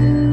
Bye.